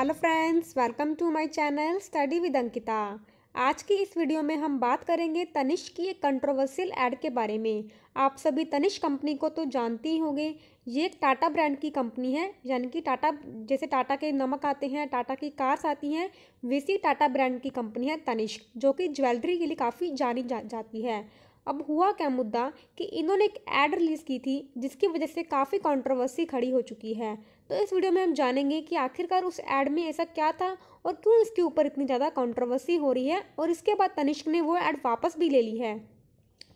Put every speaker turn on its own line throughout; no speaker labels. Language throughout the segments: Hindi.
Hello friends welcome to my channel study with Ankita. आज की इस वीडियो में हम बात करेंगे तनिष्क की एक कंट्रोवर्शियल ऐड के बारे में। आप सभी तनिष्क कंपनी को तो जानते ही होंगे ये एक टाटा ब्रांड की कंपनी है यानी कि टाटा जैसे टाटा के नमक आते हैं टाटा की कार्स आती हैं वैसी टाटा ब्रांड की कंपनी है तनिष्क जो कि ज्वेलरी के लिए काफ़ी जानी जा, जाती है। अब हुआ क्या मुद्दा कि इन्होंने एक ऐड रिलीज़ की थी, जिसकी वजह से काफ़ी कंट्रोवर्सी खड़ी हो चुकी है। तो इस वीडियो में हम जानेंगे कि आखिरकार उस ऐड में ऐसा क्या था और क्यों इसके ऊपर इतनी ज़्यादा कंट्रोवर्सी हो रही है और इसके बाद तनिष्क ने वो ऐड वापस भी ले ली है।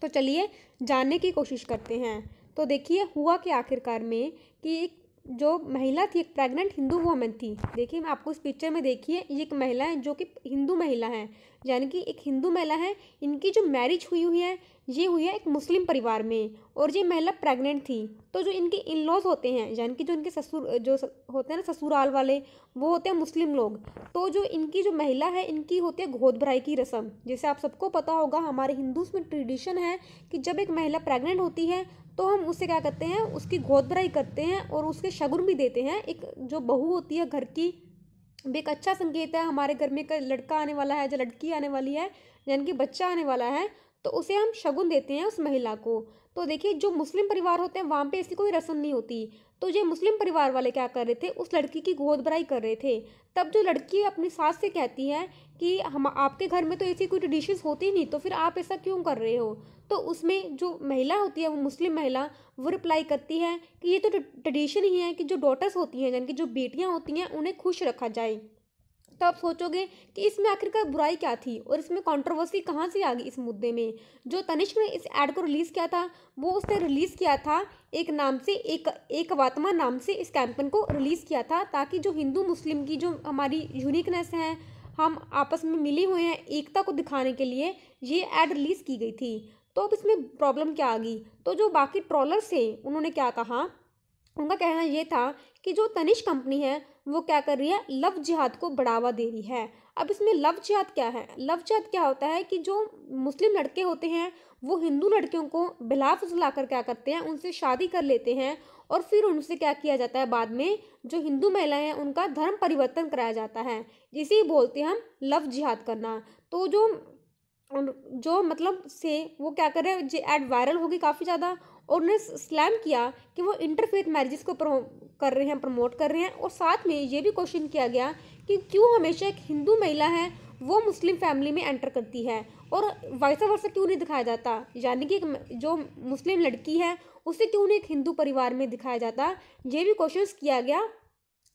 तो चलिए जानने की कोशिश करते हैं। तो देखिए, हुआ कि आखिरकार में कि एक जो महिला थी, एक प्रेग्नेंट हिंदू वुमेन थी। देखिए, मैं आपको इस पिक्चर में देखिए, ये एक महिला है जो कि हिंदू महिला है। यानी कि एक हिंदू महिला है, इनकी जो मैरिज हुई हुई है, ये हुई है एक मुस्लिम परिवार में और ये महिला प्रेग्नेंट थी। तो जो इनके इन लॉज होते हैं, यानी कि जो इनके ससुर, जो होते हैं ना ससुराल वाले, वो होते हैं मुस्लिम लोग। तो जो इनकी जो महिला है, इनकी होती है गोद भराई की रस्म। जैसे आप सबको पता होगा, हमारे हिंदूज में ट्रेडिशन है कि जब एक महिला प्रेग्नेंट होती है तो हम उससे क्या करते हैं, उसकी गोद भराई करते हैं और उसके शगुन भी देते हैं। एक जो बहू होती है घर की भी एक अच्छा संकेत है, हमारे घर में एक लड़का आने वाला है या लड़की आने वाली है, यानी कि बच्चा आने वाला है तो उसे हम शगुन देते हैं उस महिला को। तो देखिए, जो मुस्लिम परिवार होते हैं, वहाँ पे ऐसी कोई रस्म नहीं होती। तो ये मुस्लिम परिवार वाले क्या कर रहे थे? उस लड़की की गोद भराई कर रहे थे। तब जो लड़की अपनी सास से कहती है कि हम, आपके घर में तो ऐसी कोई ट्रेडिशंस होती नहीं तो फिर आप ऐसा क्यों कर रहे हो? तो उसमें जो महिला होती है, वो मुस्लिम महिला, वो रिप्लाई करती है कि ये तो ट्रेडिशन ही है कि जो डॉटर्स होती हैं, यानी कि जो बेटियाँ होती हैं, उन्हें खुश रखा जाए। तो आप सोचोगे कि इसमें आखिरकार बुराई क्या थी और इसमें कंट्रोवर्सी कहाँ से आ गई इस मुद्दे में? जो तनिष्क ने इस ऐड को रिलीज़ किया था, वो उसने रिलीज़ किया था एक नाम से, एक एक वात्मा नाम से इस कैंपेन को रिलीज़ किया था ताकि जो हिंदू मुस्लिम की जो हमारी यूनिकनेस है, हम आपस में मिले हुए हैं एकता को दिखाने के लिए, ये ऐड रिलीज़ की गई थी। तो अब इसमें प्रॉब्लम क्या आ गई? तो जो बाकी ट्रॉलर्स थे, उन्होंने क्या कहा? उनका कहना ये था कि जो तनिष कंपनी है वो क्या कर रही है? लव जिहाद को बढ़ावा दे रही है। अब इसमें लव जिहाद क्या है? लव जिहाद क्या होता है कि जो मुस्लिम लड़के होते हैं, वो हिंदू लड़कियों को बिला फुसला कर क्या करते हैं? उनसे शादी कर लेते हैं और फिर उनसे क्या किया जाता है बाद में? जो हिंदू महिलाएँ हैं, उनका धर्म परिवर्तन कराया जाता है। जिसे बोलते हैं हम लव जिहाद करना। तो जो जो मतलब से वो क्या कर रहे हैं? जो एड वायरल होगी काफ़ी ज़्यादा और उन्हें स्लैम किया कि वो इंटरफेथ मैरिजेस को कर रहे हैं प्रमोट कर रहे हैं और साथ में ये भी क्वेश्चन किया गया कि क्यों हमेशा एक हिंदू महिला है, वो मुस्लिम फैमिली में एंटर करती है और वैसा वैसा क्यों नहीं दिखाया जाता? यानी कि जो मुस्लिम लड़की है, उसे क्यों नहीं एक हिंदू परिवार में दिखाया जाता? ये भी क्वेश्चन किया गया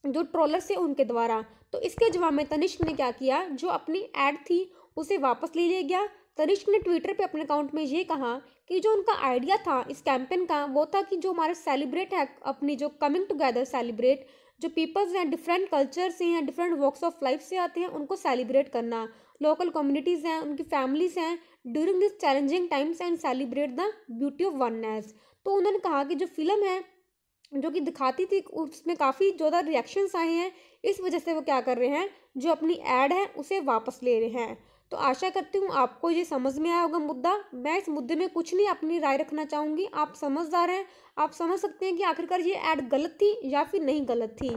जो ट्रोलर से उनके द्वारा। तो इसके जवाब में तनिष्क ने क्या किया? जो अपनी एड थी, उसे वापस ले लिया गया। तनिष्क ने ट्विटर पे अपने अकाउंट में ये कहा कि जो उनका आइडिया था इस कैंपेन का, वो था कि जो हमारे सेलिब्रेट है, अपनी जो कमिंग टुगेदर सेलिब्रेट जो पीपल्स हैं डिफरेंट कल्चर से हैं डिफरेंट वॉक्स ऑफ़ लाइफ से आते हैं, उनको सेलिब्रेट करना। लोकल कम्युनिटीज़ हैं, उनकी फैमिलीज़ हैं during this challenging times and celebrate the beauty of oneness तो उन्होंने कहा कि जो फ़िल्म है, जो कि दिखाती थी, उसमें काफ़ी ज़्यादा रिएक्शंस आए हैं, इस वजह से वो क्या कर रहे हैं, जो अपनी एड है, उसे वापस ले रहे हैं। तो आशा करती हूँ आपको ये समझ में आया होगा मुद्दा। मैं इस मुद्दे में कुछ नहीं, अपनी राय रखना चाहूँगी। आप समझदार हैं, आप समझ सकते हैं कि आखिरकार ये ऐड गलत थी या फिर नहीं गलत थी।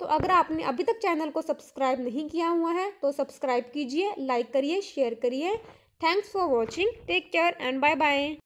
तो अगर आपने अभी तक चैनल को सब्सक्राइब नहीं किया हुआ है तो सब्सक्राइब कीजिए, लाइक करिए, शेयर करिए। Thanks for watching, take care and bye bye.